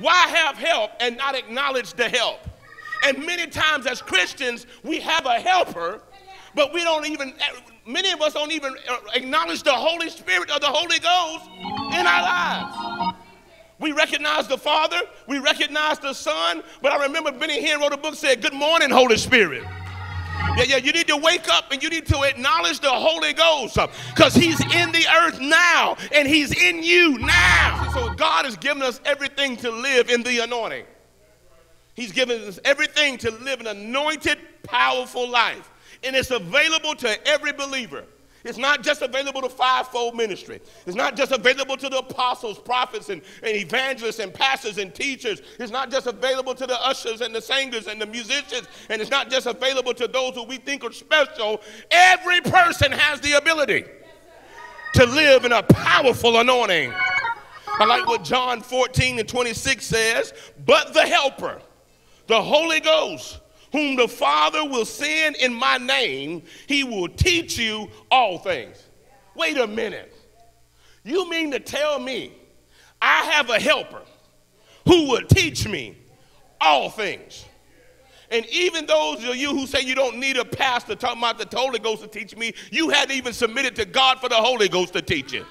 Why have help and not acknowledge the help? And many times as Christians, we have a helper, but we don't even, many of us don't even acknowledge the Holy Spirit or the Holy Ghost in our lives. We recognize the Father, we recognize the Son, but I remember Benny Hinn wrote a book said, Good morning, Holy Spirit. Yeah, yeah, you need to wake up and you need to acknowledge the Holy Ghost because He's in the earth now and He's in you now. So God has given us everything to live in the anointing. He's given us everything to live an anointed, powerful life. And it's available to every believer. It's not just available to fivefold ministry. It's not just available to the apostles, prophets, and, and evangelists, and pastors, and teachers. It's not just available to the ushers, and the singers, and the musicians. And it's not just available to those who we think are special. Every person has the ability to live in a powerful anointing. I like what John 14 and 26 says, but the helper, the Holy Ghost, whom the Father will send in my name, he will teach you all things. Wait a minute. You mean to tell me I have a helper who will teach me all things? And even those of you who say you don't need a pastor talking about the Holy Ghost to teach me, you hadn't even submitted to God for the Holy Ghost to teach you.